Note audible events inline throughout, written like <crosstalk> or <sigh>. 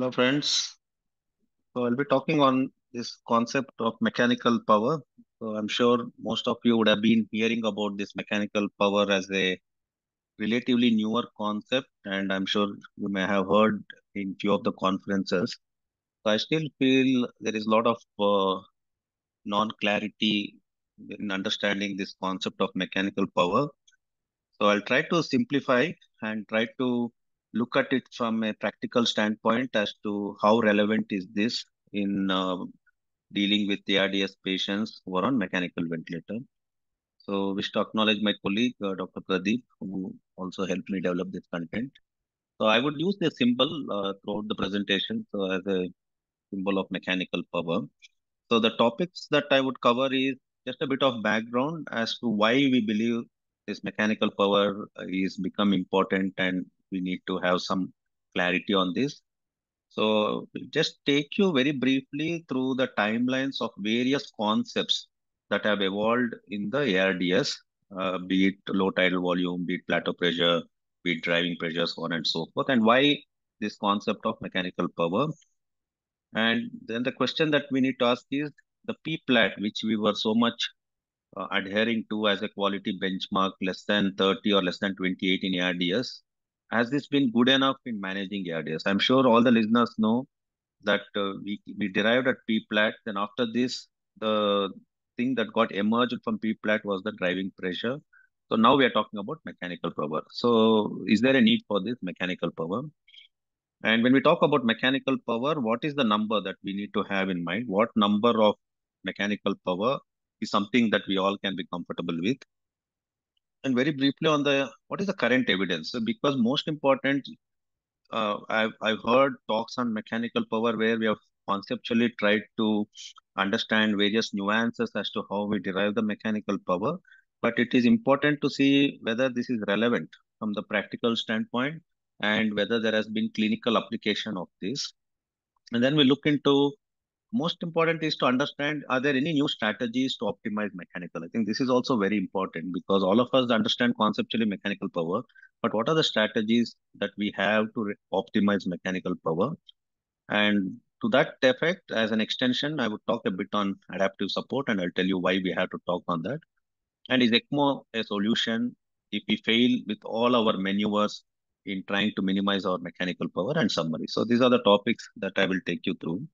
Hello, friends. So I'll be talking on this concept of mechanical power. So I'm sure most of you would have been hearing about this mechanical power as a relatively newer concept, and I'm sure you may have heard in few of the conferences. So I still feel there is a lot of uh, non-clarity in understanding this concept of mechanical power. So I'll try to simplify and try to look at it from a practical standpoint as to how relevant is this in uh, dealing with ARDS patients who are on mechanical ventilator. So wish to acknowledge my colleague, uh, Dr. Pradeep, who also helped me develop this content. So I would use this symbol uh, throughout the presentation so as a symbol of mechanical power. So the topics that I would cover is just a bit of background as to why we believe this mechanical power is become important and we need to have some clarity on this. So just take you very briefly through the timelines of various concepts that have evolved in the ARDS, uh, be it low tidal volume, be it plateau pressure, be it driving pressure, so on and so forth, and why this concept of mechanical power. And then the question that we need to ask is the P-plat, which we were so much uh, adhering to as a quality benchmark, less than 30 or less than 28 in ARDS, has this been good enough in managing ARDS? I'm sure all the listeners know that uh, we, we derived at P-plat. Then after this, the thing that got emerged from P-plat was the driving pressure. So now we are talking about mechanical power. So is there a need for this mechanical power? And when we talk about mechanical power, what is the number that we need to have in mind? What number of mechanical power is something that we all can be comfortable with? And very briefly on the, what is the current evidence? Because most important, uh, I've, I've heard talks on mechanical power where we have conceptually tried to understand various nuances as to how we derive the mechanical power. But it is important to see whether this is relevant from the practical standpoint and whether there has been clinical application of this. And then we look into most important is to understand are there any new strategies to optimize mechanical? I think this is also very important because all of us understand conceptually mechanical power, but what are the strategies that we have to optimize mechanical power? And to that effect, as an extension, I would talk a bit on adaptive support and I'll tell you why we have to talk on that. And is ECMO a solution if we fail with all our maneuvers in trying to minimize our mechanical power and summary. So these are the topics that I will take you through.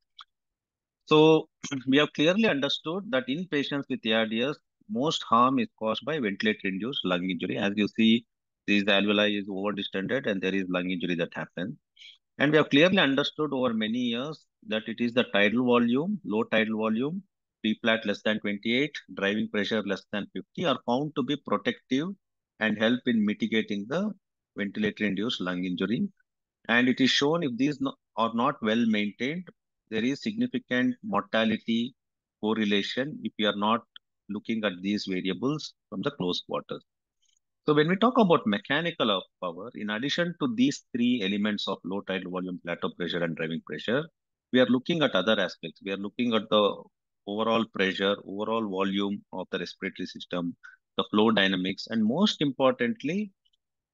So <clears throat> we have clearly understood that in patients with ARDS, most harm is caused by ventilator-induced lung injury. As you see, this alveoli is over-distended and there is lung injury that happens. And we have clearly understood over many years that it is the tidal volume, low tidal volume, P-plat less than 28, driving pressure less than 50 are found to be protective and help in mitigating the ventilator-induced lung injury. And it is shown if these are not well maintained, there is significant mortality correlation if we are not looking at these variables from the close quarters. So when we talk about mechanical power, in addition to these three elements of low tidal volume, plateau pressure, and driving pressure, we are looking at other aspects. We are looking at the overall pressure, overall volume of the respiratory system, the flow dynamics, and most importantly,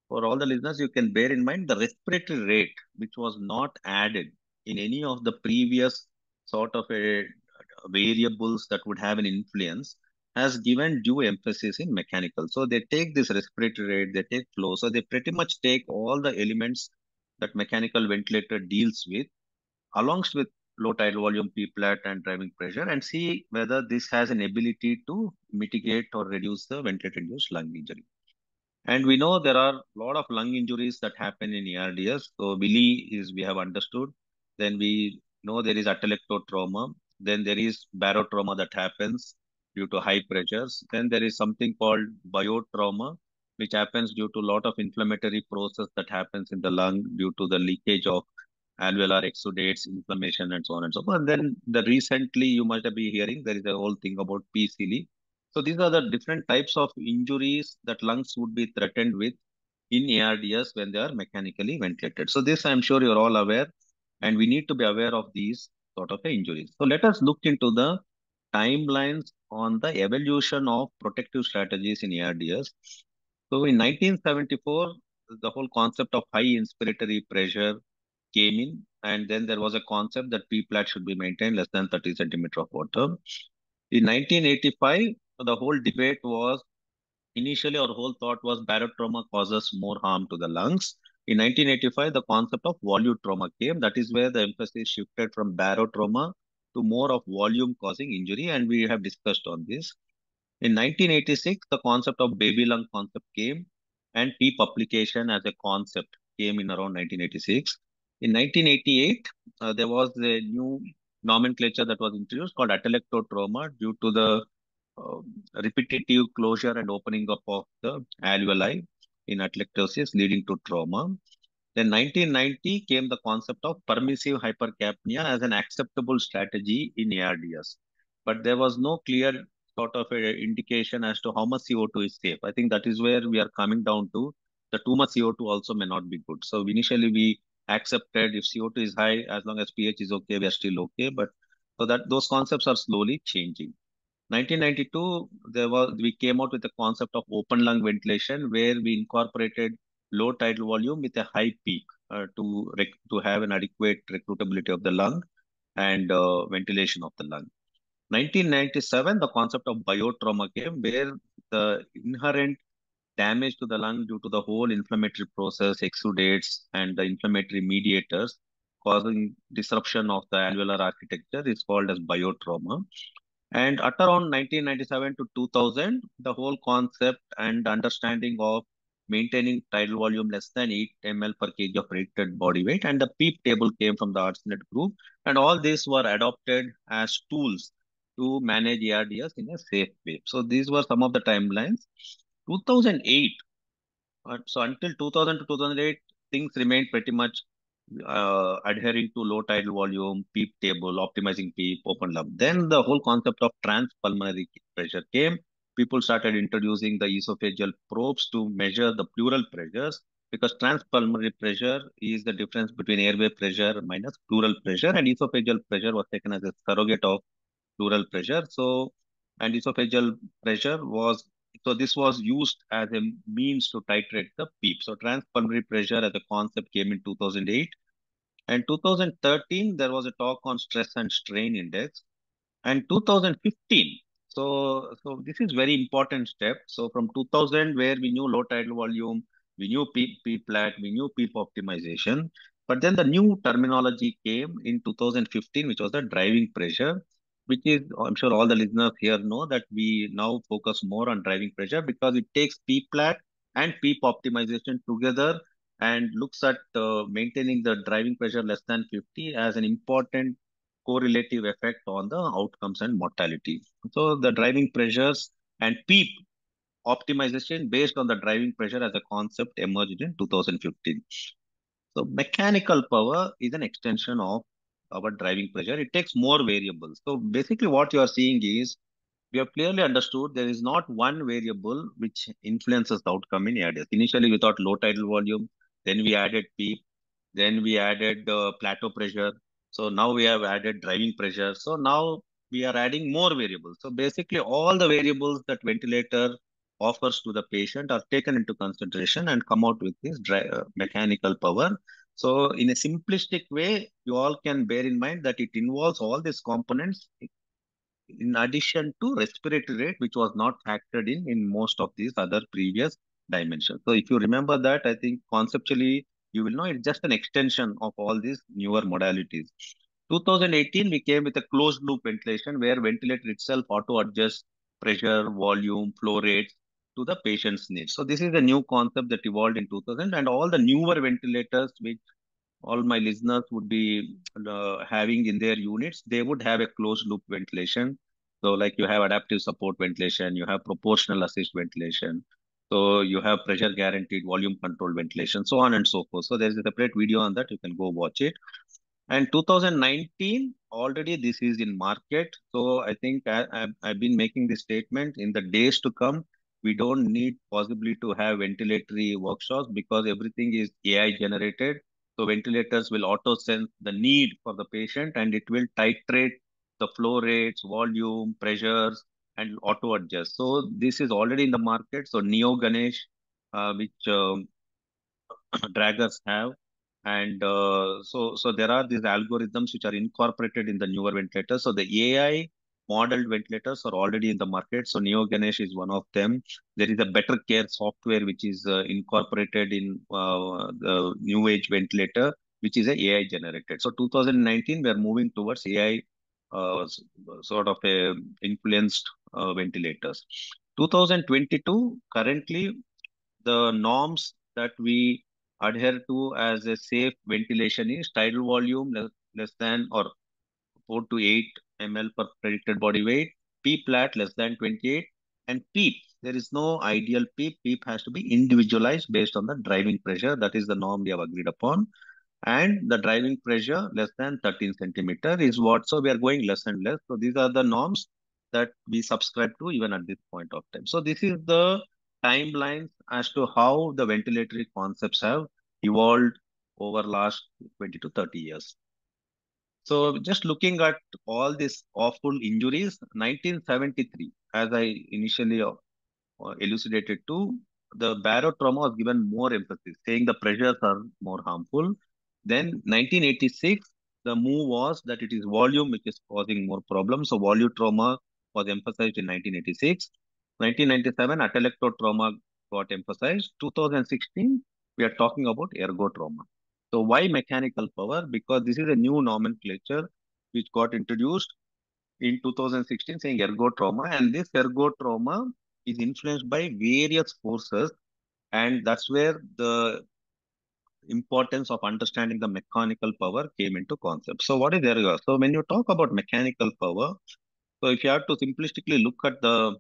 for all the listeners, you can bear in mind the respiratory rate, which was not added in any of the previous sort of a uh, variables that would have an influence has given due emphasis in mechanical. So they take this respiratory rate, they take flow. So they pretty much take all the elements that mechanical ventilator deals with, along with low tidal volume, P-plat and driving pressure and see whether this has an ability to mitigate or reduce the ventilator-induced lung injury. And we know there are a lot of lung injuries that happen in ARDS. So VILI is we have understood. Then we know there is atelectasis trauma. Then there is barotrauma that happens due to high pressures. Then there is something called biotrauma, which happens due to a lot of inflammatory process that happens in the lung due to the leakage of alveolar exudates, inflammation, and so on and so forth. And then the recently you might be hearing there is a whole thing about PCL. So these are the different types of injuries that lungs would be threatened with in ARDS when they are mechanically ventilated. So this I'm sure you're all aware, and we need to be aware of these sort of injuries. So let us look into the timelines on the evolution of protective strategies in ARDS. So in 1974, the whole concept of high inspiratory pressure came in, and then there was a concept that P plat should be maintained less than 30 centimeter of water. In 1985, the whole debate was initially our whole thought was barotrauma causes more harm to the lungs. In 1985, the concept of volume trauma came. That is where the emphasis shifted from barotrauma to more of volume causing injury, and we have discussed on this. In 1986, the concept of baby lung concept came, and PEEP application as a concept came in around 1986. In 1988, uh, there was a new nomenclature that was introduced called atelectotrauma due to the uh, repetitive closure and opening up of the alveoli in atelectasis leading to trauma. Then 1990 came the concept of permissive hypercapnia as an acceptable strategy in ARDS. But there was no clear sort of a indication as to how much CO2 is safe. I think that is where we are coming down to. The too much CO2 also may not be good. So initially we accepted if CO2 is high, as long as pH is okay, we are still okay. But so that those concepts are slowly changing. 1992, there was we came out with the concept of open lung ventilation, where we incorporated low tidal volume with a high peak uh, to to have an adequate recruitability of the lung and uh, ventilation of the lung. 1997, the concept of biotrauma came, where the inherent damage to the lung due to the whole inflammatory process, exudates, and the inflammatory mediators causing disruption of the alveolar architecture is called as biotrauma. And at around 1997 to 2000, the whole concept and understanding of maintaining tidal volume less than 8 ml per kg of rated body weight and the PEEP table came from the ARDSNet group. And all these were adopted as tools to manage ARDS in a safe way. So these were some of the timelines. 2008, uh, so until 2000 to 2008, things remained pretty much uh, adhering to low tidal volume, PEEP table, optimizing PEEP, open lung. Then the whole concept of transpulmonary pressure came. People started introducing the esophageal probes to measure the pleural pressures because transpulmonary pressure is the difference between airway pressure minus pleural pressure and esophageal pressure was taken as a surrogate of pleural pressure. So, and esophageal pressure was, so this was used as a means to titrate the PEEP. So transpulmonary pressure as a concept came in 2008. And 2013, there was a talk on stress and strain index. And 2015, so, so this is very important step. So from 2000, where we knew low tidal volume, we knew PEEP, PEEP plat, we knew PEEP optimization. But then the new terminology came in 2015, which was the driving pressure which is, I'm sure all the listeners here know that we now focus more on driving pressure because it takes P-plat and PEEP optimization together and looks at uh, maintaining the driving pressure less than 50 as an important correlative effect on the outcomes and mortality. So the driving pressures and PEEP optimization based on the driving pressure as a concept emerged in 2015. So mechanical power is an extension of our driving pressure, it takes more variables. So basically what you are seeing is we have clearly understood there is not one variable which influences the outcome in ARDS. Initially, we thought low tidal volume, then we added PEEP, then we added uh, plateau pressure. So now we have added driving pressure. So now we are adding more variables. So basically all the variables that ventilator offers to the patient are taken into consideration and come out with this uh, mechanical power so in a simplistic way, you all can bear in mind that it involves all these components in addition to respiratory rate, which was not factored in in most of these other previous dimensions. So if you remember that, I think conceptually, you will know it's just an extension of all these newer modalities. 2018, we came with a closed loop ventilation where ventilator itself auto adjusts pressure, volume, flow rates to the patient's needs. So this is a new concept that evolved in 2000 and all the newer ventilators which all my listeners would be uh, having in their units, they would have a closed loop ventilation. So like you have adaptive support ventilation, you have proportional assist ventilation. So you have pressure guaranteed volume control ventilation, so on and so forth. So there's a separate video on that. You can go watch it. And 2019, already this is in market. So I think I, have been making this statement in the days to come we don't need possibly to have ventilatory workshops because everything is AI generated. So ventilators will auto sense the need for the patient and it will titrate the flow rates, volume, pressures, and auto adjust. So this is already in the market. So Neo Ganesh, uh, which um, <clears throat> draggers have, And uh, so, so there are these algorithms which are incorporated in the newer ventilators. So the AI modeled ventilators are already in the market. So Neo Ganesh is one of them. There is a better care software which is uh, incorporated in uh, the new age ventilator, which is a AI generated. So 2019, we are moving towards AI sort of a influenced uh, ventilators. 2022, currently, the norms that we adhere to as a safe ventilation is tidal volume less, less than or 4 to 8 ml per predicted body weight, P plat less than 28, and PEEP. There is no ideal PEEP. PEEP has to be individualized based on the driving pressure. That is the norm we have agreed upon. And the driving pressure less than 13 centimeter is what. So we are going less and less. So these are the norms that we subscribe to even at this point of time. So this is the timelines as to how the ventilatory concepts have evolved over last 20 to 30 years. So just looking at all these awful injuries, 1973, as I initially uh, elucidated to, the barotrauma was given more emphasis, saying the pressures are more harmful. Then 1986, the move was that it is volume which is causing more problems. So volume trauma was emphasized in 1986. 1997, atelectotrauma got emphasized. 2016, we are talking about ergo trauma. So why mechanical power? Because this is a new nomenclature which got introduced in 2016 saying ergo trauma and this ergo trauma is influenced by various forces and that's where the importance of understanding the mechanical power came into concept. So what is there? So when you talk about mechanical power, so if you have to simplistically look at the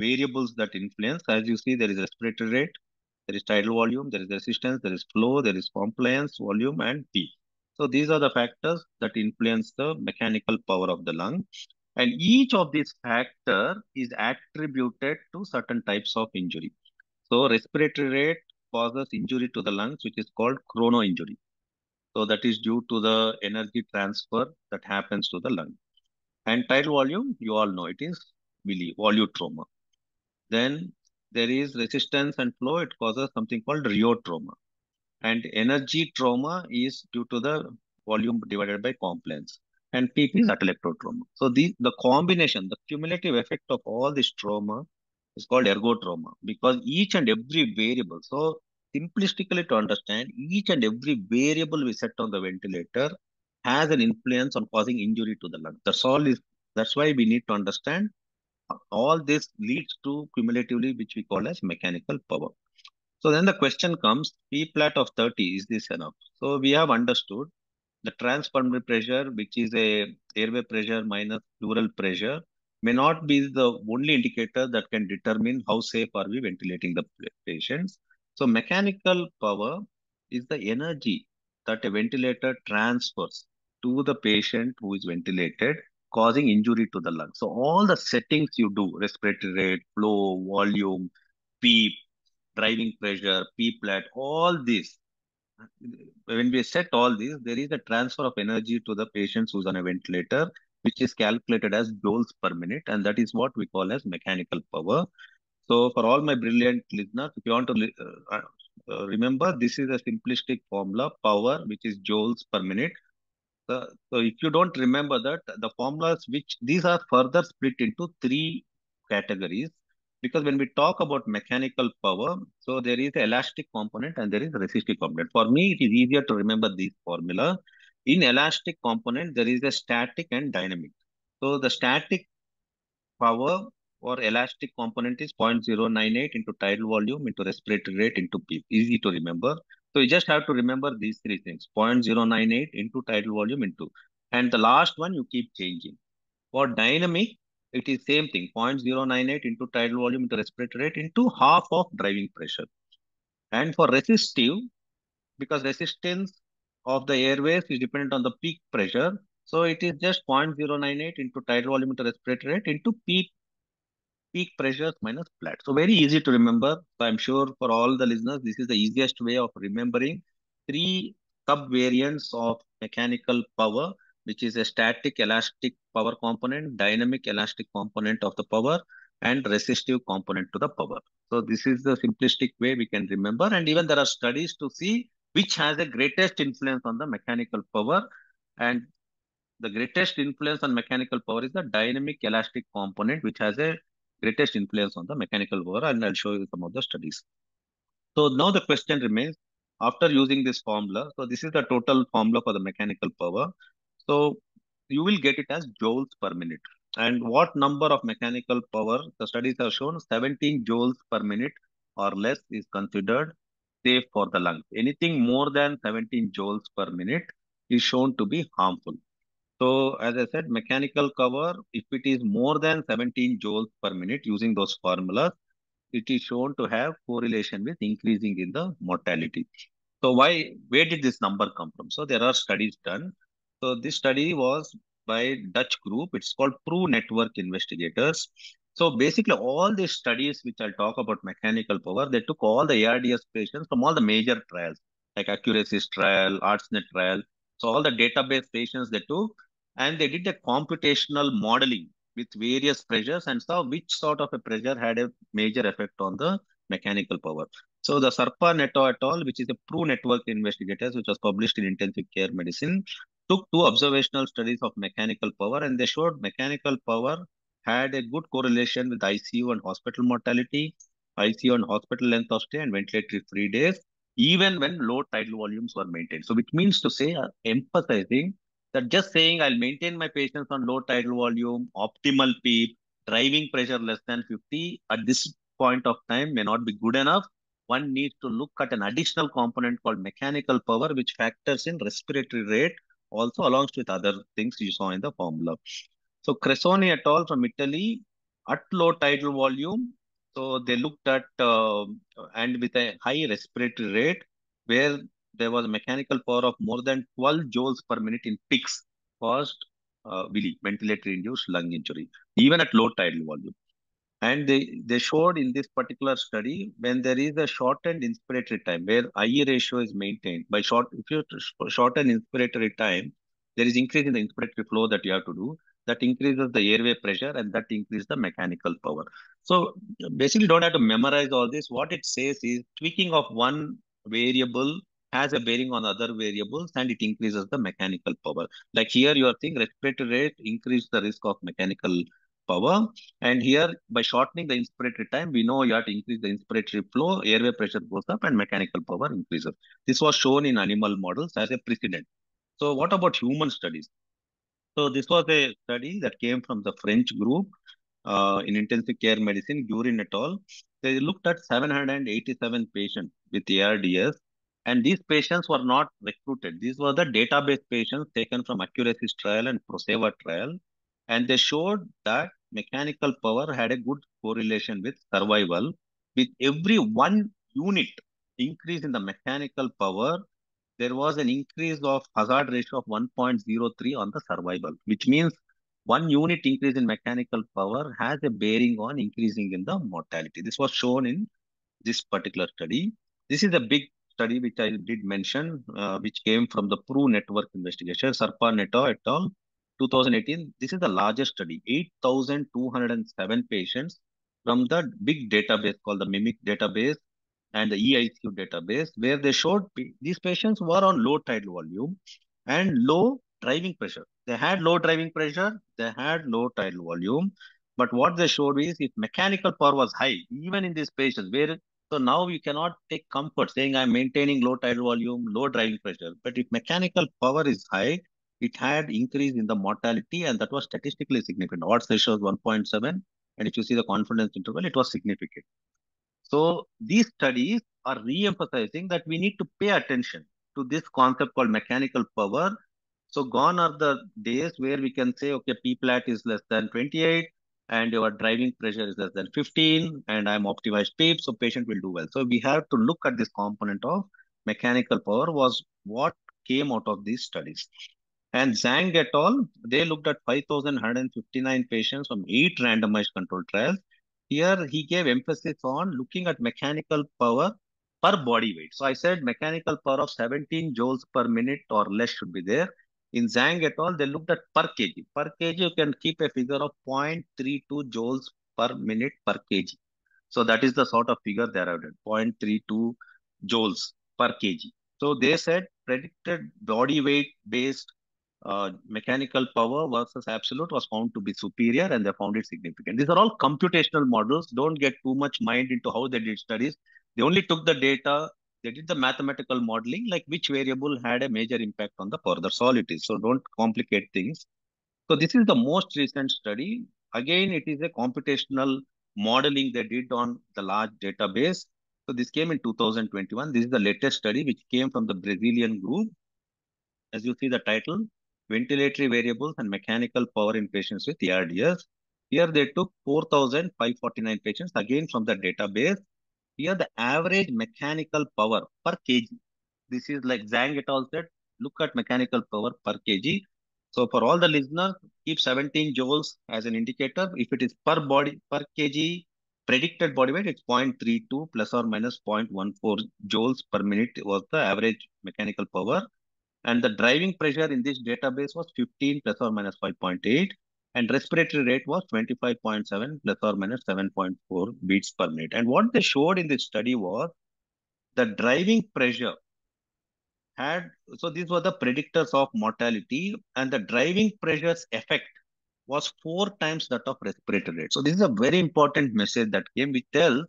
variables that influence. As you see, there is respiratory rate, there is tidal volume, there is resistance, there is flow, there is compliance, volume, and P. So these are the factors that influence the mechanical power of the lung. And each of these factors is attributed to certain types of injury. So respiratory rate causes injury to the lungs, which is called chrono injury. So that is due to the energy transfer that happens to the lung. And tidal volume, you all know it is volutrauma. Then there is resistance and flow. It causes something called rheotrauma. And energy trauma is due to the volume divided by compliance. And PEEP is hmm. atelectotrauma. So the, the combination, the cumulative effect of all this trauma is called ergo trauma because each and every variable. So simplistically to understand, each and every variable we set on the ventilator has an influence on causing injury to the lung. That's all is that's why we need to understand all this leads to cumulatively, which we call as mechanical power. So then the question comes, P plat of 30, is this enough? So we have understood the transpulmonary pressure, which is a airway pressure minus pleural pressure, may not be the only indicator that can determine how safe are we ventilating the patients. So mechanical power is the energy that a ventilator transfers to the patient who is ventilated causing injury to the lung. So all the settings you do, respiratory rate, flow, volume, PEEP, driving pressure, P plat, all this. When we set all these, there is a transfer of energy to the patients who's on a ventilator, which is calculated as joules per minute. And that is what we call as mechanical power. So for all my brilliant listeners, if you want to uh, uh, remember, this is a simplistic formula, power, which is joules per minute so if you don't remember that, the formulas which these are further split into three categories because when we talk about mechanical power, so there is elastic component and there is resistive component. For me, it is easier to remember this formula. In elastic component, there is a static and dynamic. So the static power or elastic component is 0.098 into tidal volume into respiratory rate into P. Easy to remember. So you just have to remember these three things, 0.098 into tidal volume into, and the last one you keep changing. For dynamic, it is same thing, 0.098 into tidal volume into respiratory rate into half of driving pressure. And for resistive, because resistance of the airways is dependent on the peak pressure, so it is just 0.098 into tidal volume into respiratory rate into peak peak pressures minus flat. So very easy to remember. So I'm sure for all the listeners, this is the easiest way of remembering three sub-variants of mechanical power, which is a static elastic power component, dynamic elastic component of the power, and resistive component to the power. So this is the simplistic way we can remember. And even there are studies to see which has the greatest influence on the mechanical power. And the greatest influence on mechanical power is the dynamic elastic component, which has a greatest influence on the mechanical power. And I'll show you some of the studies. So now the question remains, after using this formula, so this is the total formula for the mechanical power. So you will get it as joules per minute. And what number of mechanical power, the studies have shown 17 joules per minute or less is considered safe for the lungs. Anything more than 17 joules per minute is shown to be harmful. So as I said, mechanical cover, if it is more than 17 joules per minute using those formulas, it is shown to have correlation with increasing in the mortality. So why, where did this number come from? So there are studies done. So this study was by Dutch group. It's called PROVE Network Investigators. So basically all these studies which I'll talk about mechanical power, they took all the ARDS patients from all the major trials, like ACURASYS trial, ARDSNet trial. So all the database patients they took and they did a computational modeling with various pressures and saw which sort of a pressure had a major effect on the mechanical power. So the Serpa Neto et al., which is a PROVE network Investigators, which was published in Intensive Care Medicine, took two observational studies of mechanical power and they showed mechanical power had a good correlation with ICU and hospital mortality, ICU and hospital length of stay and ventilatory free days, even when low tidal volumes were maintained. So which means to say, uh, emphasizing that just saying I'll maintain my patients on low tidal volume, optimal PEEP, driving pressure less than 50 at this point of time may not be good enough. One needs to look at an additional component called mechanical power, which factors in respiratory rate, also along with other things you saw in the formula. So Cressoni et al. from Italy at low tidal volume. So they looked at uh, and with a high respiratory rate where there was mechanical power of more than 12 joules per minute in peaks caused uh, VILI, ventilator induced lung injury, even at low tidal volume. And they, they showed in this particular study when there is a shortened inspiratory time where IE ratio is maintained by short, if you shorten inspiratory time, there is increase in the inspiratory flow that you have to do that increases the airway pressure and that increases the mechanical power. So basically don't have to memorize all this. What it says is tweaking of one variable has a bearing on other variables and it increases the mechanical power. Like here you are saying respiratory rate increase the risk of mechanical power. And here by shortening the inspiratory time, we know you have to increase the inspiratory flow, airway pressure goes up and mechanical power increases. This was shown in animal models as a precedent. So what about human studies? So this was a study that came from the French group uh, in intensive care medicine, Guérin et al. They looked at 787 patients with ARDS and these patients were not recruited. These were the database patients taken from ACURASYS trial and Proseva trial. And they showed that mechanical power had a good correlation with survival. With every one unit increase in the mechanical power, there was an increase of hazard ratio of 1.03 on the survival, which means one unit increase in mechanical power has a bearing on increasing in the mortality. This was shown in this particular study. This is a big study which I did mention, uh, which came from the PROVE Network investigation, Serpa Neto et al. 2018. This is the largest study, 8,207 patients from the big database called the MIMIC database and the EICU database, where they showed these patients were on low tidal volume and low driving pressure. They had low driving pressure, they had low tidal volume, but what they showed is if mechanical power was high, even in these patients, where so now you cannot take comfort saying I'm maintaining low tidal volume, low driving pressure. But if mechanical power is high, it had increase in the mortality and that was statistically significant. Odds ratio was 1.7. And if you see the confidence interval, it was significant. So these studies are re-emphasizing that we need to pay attention to this concept called mechanical power. So gone are the days where we can say, okay, P is less than 28, and your driving pressure is less than 15 and I'm optimized PEEP, so patient will do well. So we have to look at this component of mechanical power was what came out of these studies. And Zhang et al., they looked at 5,159 patients from eight randomized control trials. Here he gave emphasis on looking at mechanical power per body weight. So I said mechanical power of 17 joules per minute or less should be there. In Zhang et al., they looked at per kg. Per kg, you can keep a figure of 0.32 joules per minute per kg. So that is the sort of figure they arrived at, 0.32 joules per kg. So they said predicted body weight based uh, mechanical power versus absolute was found to be superior and they found it significant. These are all computational models. Don't get too much mind into how they did studies. They only took the data, they did the mathematical modeling, like which variable had a major impact on the further solidity. So don't complicate things. So this is the most recent study. Again, it is a computational modeling they did on the large database. So this came in 2021. This is the latest study which came from the Brazilian group. As you see the title, ventilatory variables and mechanical power in patients with ARDS. Here they took 4,549 patients again from the database. Here the average mechanical power per kg. This is like Zhang et al. said, look at mechanical power per kg. So for all the listeners, keep 17 joules as an indicator. If it is per body per kg predicted body weight, it's 0.32 plus or minus 0.14 joules per minute was the average mechanical power. And the driving pressure in this database was 15 plus or minus 5.8 and respiratory rate was 25.7 plus or minus 7.4 beats per minute. And what they showed in this study was the driving pressure had, so these were the predictors of mortality and the driving pressure's effect was four times that of respiratory rate. So this is a very important message that came, which tell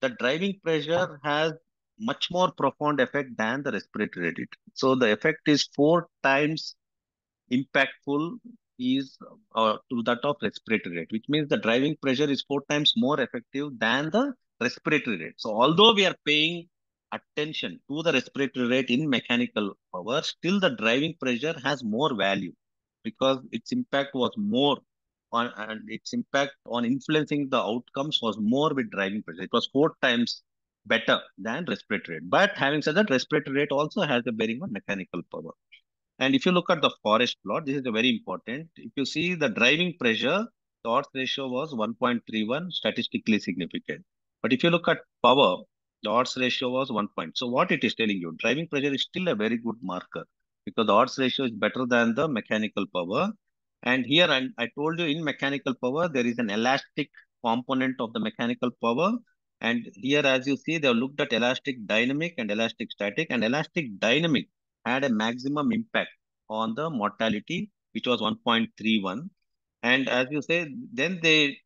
the driving pressure has much more profound effect than the respiratory rate. So the effect is four times impactful is uh, to that of respiratory rate, which means the driving pressure is four times more effective than the respiratory rate. So although we are paying attention to the respiratory rate in mechanical power, still the driving pressure has more value because its impact was more on and its impact on influencing the outcomes was more with driving pressure. It was four times better than respiratory rate. But having said that, respiratory rate also has a bearing on mechanical power. And if you look at the forest plot, this is a very important. If you see the driving pressure, the odds ratio was 1.31, statistically significant. But if you look at power, the odds ratio was 1 point. So what it is telling you, driving pressure is still a very good marker because the odds ratio is better than the mechanical power. And here I, I told you in mechanical power, there is an elastic component of the mechanical power and here, as you see, they have looked at elastic dynamic and elastic static. And elastic dynamic had a maximum impact on the mortality, which was 1.31. And as you say, then they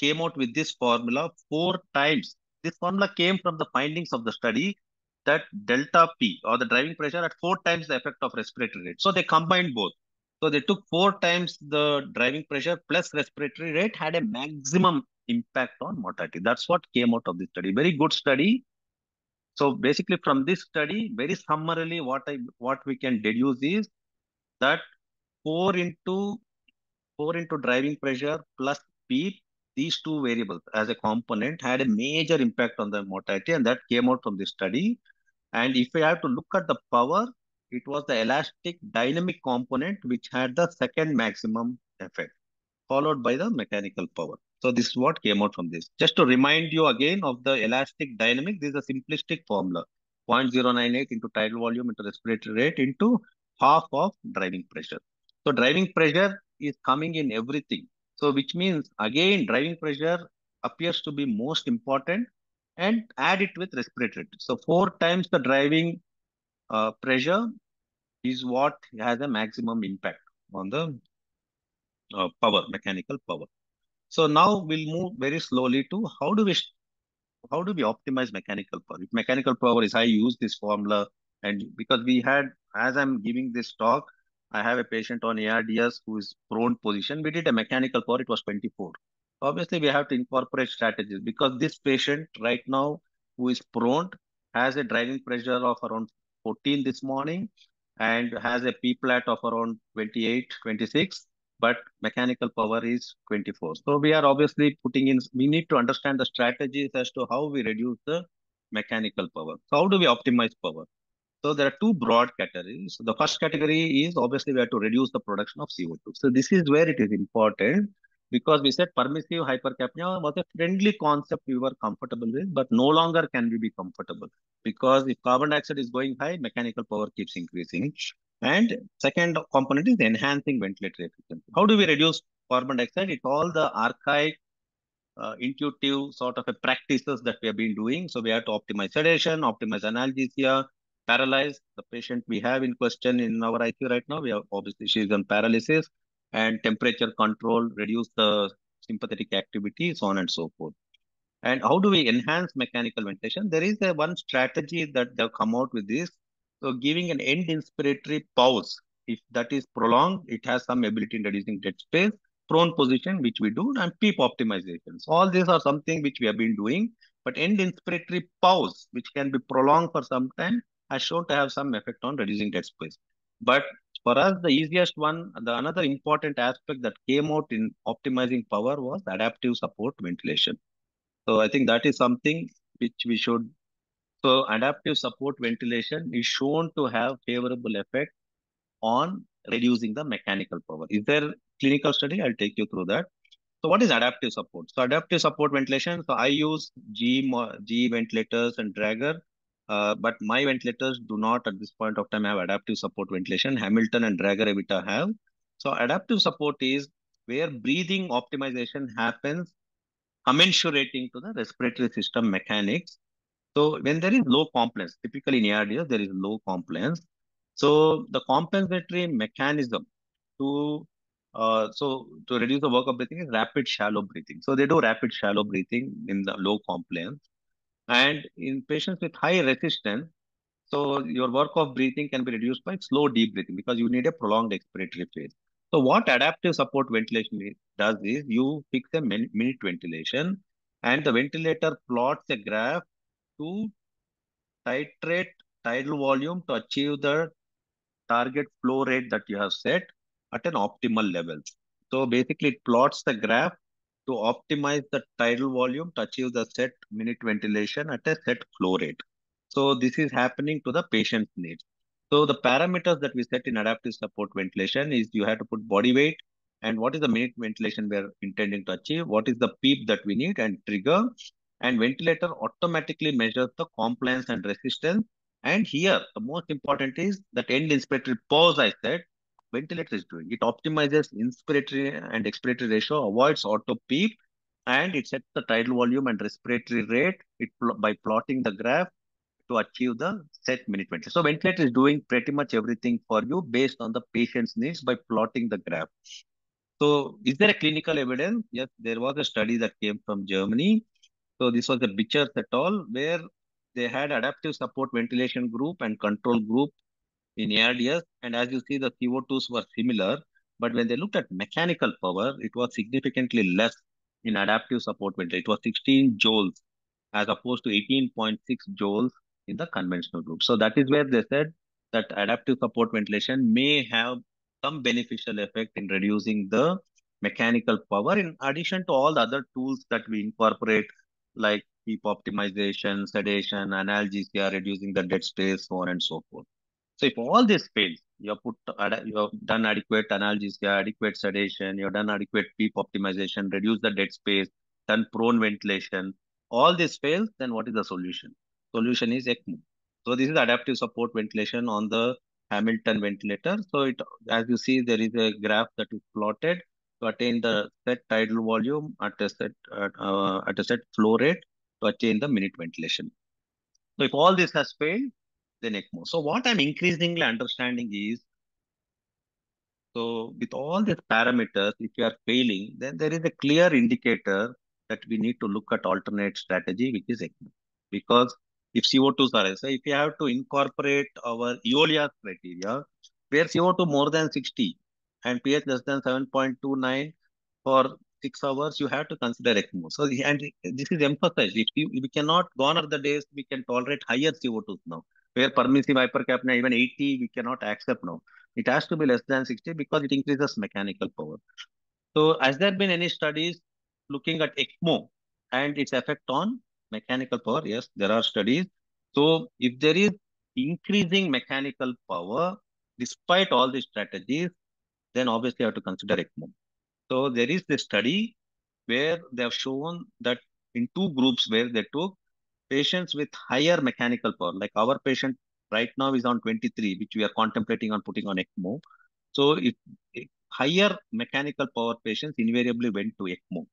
came out with this formula four times. This formula came from the findings of the study that delta P or the driving pressure at four times the effect of respiratory rate. So they combined both. So they took four times the driving pressure plus respiratory rate had a maximum impact on mortality. That's what came out of this study. Very good study. So basically from this study, very summarily what I what we can deduce is that 4 into 4 into driving pressure plus P, these two variables as a component had a major impact on the mortality and that came out from this study. And if we have to look at the power, it was the elastic dynamic component which had the second maximum effect, followed by the mechanical power. So this is what came out from this. Just to remind you again of the elastic dynamic, this is a simplistic formula. 0.098 into tidal volume into respiratory rate into half of driving pressure. So driving pressure is coming in everything. So which means again, driving pressure appears to be most important and add it with respiratory. rate. So four times the driving uh, pressure is what has a maximum impact on the uh, power, mechanical power. So now we'll move very slowly to how do we how do we optimize mechanical power? If mechanical power is high, use this formula. And because we had, as I'm giving this talk, I have a patient on ARDS who is prone position. We did a mechanical power, it was 24. Obviously, we have to incorporate strategies because this patient right now who is prone has a driving pressure of around 14 this morning and has a P plat of around 28, 26 but mechanical power is 24. So we are obviously putting in, we need to understand the strategies as to how we reduce the mechanical power. So how do we optimize power? So there are two broad categories. The first category is obviously we have to reduce the production of CO2. So this is where it is important because we said permissive hypercapnia was a friendly concept we were comfortable with, but no longer can we be comfortable because if carbon dioxide is going high, mechanical power keeps increasing. And second component is enhancing ventilatory efficiency. How do we reduce carbon dioxide? It's all the archaic, uh, intuitive sort of a practices that we have been doing. So we have to optimize sedation, optimize analgesia, paralyze. The patient we have in question in our ICU right now, we have obviously she's on paralysis and temperature control, reduce the sympathetic activity, so on and so forth. And how do we enhance mechanical ventilation? There is a one strategy that they've come out with this. So giving an end inspiratory pause, if that is prolonged, it has some ability in reducing dead space, prone position, which we do, and PEEP optimizations. All these are something which we have been doing, but end inspiratory pause, which can be prolonged for some time, has shown to have some effect on reducing dead space. But for us, the easiest one, the another important aspect that came out in optimizing power was adaptive support ventilation. So I think that is something which we should. So adaptive support ventilation is shown to have favorable effect on reducing the mechanical power. Is there clinical study? I'll take you through that. So what is adaptive support? So adaptive support ventilation. So I use G, G ventilators and Drager uh, but my ventilators do not at this point of time have adaptive support ventilation. Hamilton and Drager Evita have. So adaptive support is where breathing optimization happens commensurating to the respiratory system mechanics. So when there is low compliance, typically in ARDS, there is low compliance. So the compensatory mechanism to uh, so to reduce the work of breathing is rapid shallow breathing. So they do rapid shallow breathing in the low compliance. And in patients with high resistance, so your work of breathing can be reduced by slow deep breathing because you need a prolonged expiratory phase. So what adaptive support ventilation does is you fix a minute ventilation and the ventilator plots a graph to titrate tidal volume to achieve the target flow rate that you have set at an optimal level. So basically it plots the graph to optimize the tidal volume to achieve the set minute ventilation at a set flow rate. So this is happening to the patient's needs. So the parameters that we set in adaptive support ventilation is you have to put body weight and what is the minute ventilation we are intending to achieve, what is the PEEP that we need and trigger and ventilator automatically measures the compliance and resistance. And here, the most important is that end inspiratory pause I said, ventilator is doing. It optimizes inspiratory and expiratory ratio, avoids auto and it sets the tidal volume and respiratory rate it by plotting the graph to achieve the set minute ventilation. So ventilator is doing pretty much everything for you based on the patient's needs by plotting the graph. So is there a clinical evidence? Yes, there was a study that came from Germany. So this was a Bichers et al. where they had adaptive support ventilation group and control group in ARDS. And as you see, the CO2s were similar. But when they looked at mechanical power, it was significantly less in adaptive support ventilation. It was 16 joules as opposed to 18.6 joules in the conventional group. So that is where they said that adaptive support ventilation may have some beneficial effect in reducing the mechanical power in addition to all the other tools that we incorporate like PEEP optimization, sedation, analgesia, reducing the dead space, so on and so forth. So if all this fails, you have put you have done adequate analgesia, adequate sedation, you have done adequate PEEP optimization, reduce the dead space, done prone ventilation, all this fails, then what is the solution? Solution is ECMO. So this is adaptive support ventilation on the Hamilton ventilator. So it, as you see, there is a graph that is plotted to attain the set tidal volume at a set uh, at a set flow rate to attain the minute ventilation. So if all this has failed, then ECMO. So what I'm increasingly understanding is, so with all these parameters, if you are failing, then there is a clear indicator that we need to look at alternate strategy, which is ECMO. Because if CO2s are so if you have to incorporate our EOLIAS criteria, where CO2 more than 60 and pH less than 7.29 for six hours, you have to consider ECMO. So, and this is emphasized. If you, we cannot, are the days we can tolerate higher CO2s now where permissive hypercapnia even 80 we cannot accept now. It has to be less than 60 because it increases mechanical power. So has there been any studies looking at ECMO and its effect on mechanical power? Yes, there are studies. So if there is increasing mechanical power, despite all these strategies, then obviously you have to consider ECMO. So there is this study where they have shown that in two groups where they took patients with higher mechanical power, like our patient right now is on 23, which we are contemplating on putting on ECMO. So if, higher mechanical power patients invariably went to ECMO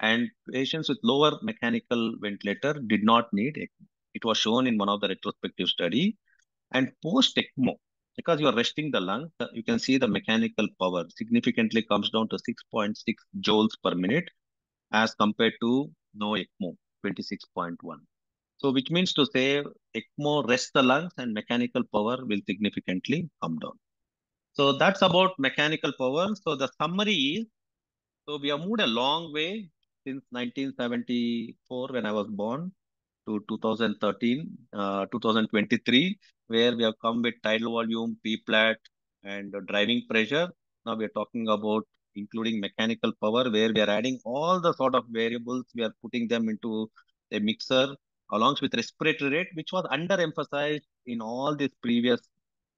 and patients with lower mechanical ventilator did not need ECMO. It was shown in one of the retrospective study. And post ECMO, because you are resting the lung, you can see the mechanical power significantly comes down to 6.6 joules per minute as compared to no ECMO, 26.1. So which means to say ECMO rests the lungs and mechanical power will significantly come down. So that's about mechanical power. So the summary is, so we have moved a long way since 1974 when I was born to 2013, uh, 2023, where we have come with tidal volume, P-plat, and driving pressure. Now we are talking about including mechanical power, where we are adding all the sort of variables. We are putting them into a mixer along with respiratory rate, which was underemphasized in all these previous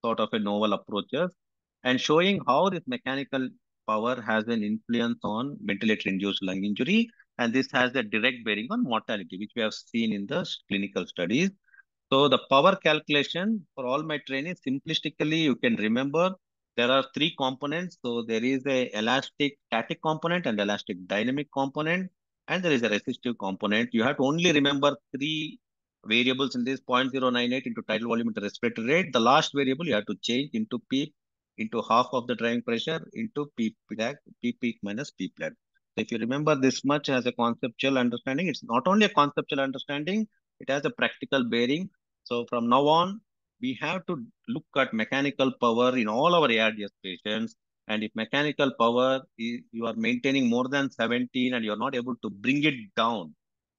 sort of a novel approaches, and showing how this mechanical power has an influence on ventilator-induced lung injury and this has a direct bearing on mortality, which we have seen in the clinical studies. So the power calculation for all my training, simplistically, you can remember there are three components. So there is a elastic static component and elastic dynamic component, and there is a resistive component. You have to only remember three variables in this 0.098 into tidal volume into respiratory rate. The last variable you have to change into P into half of the driving pressure into P, P peak minus P plat. If you remember this much as a conceptual understanding, it's not only a conceptual understanding, it has a practical bearing. So from now on, we have to look at mechanical power in all our ARDS patients. And if mechanical power, is, you are maintaining more than 17 and you're not able to bring it down,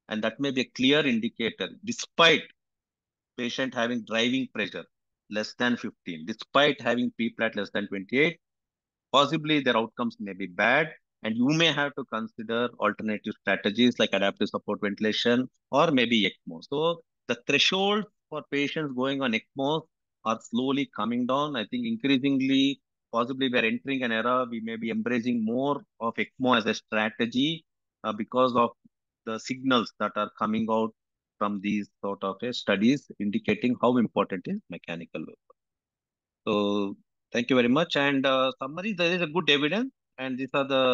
and that may be a clear indicator, despite patient having driving pressure less than 15, despite having P-plat less than 28, possibly their outcomes may be bad and you may have to consider alternative strategies like adaptive support ventilation or maybe ECMO. So the threshold for patients going on ECMO are slowly coming down. I think increasingly, possibly we are entering an era, we may be embracing more of ECMO as a strategy uh, because of the signals that are coming out from these sort of uh, studies indicating how important is mechanical So thank you very much. And uh, summary, there is a good evidence and these are the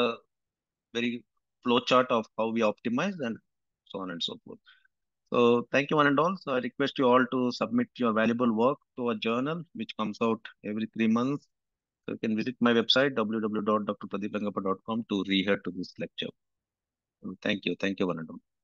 very flow chart of how we optimize and so on and so forth. So thank you one and all. So I request you all to submit your valuable work to a journal which comes out every three months. So you can visit my website www.drpradeeprangappa.com to rehear to this lecture. Thank you. Thank you one and all.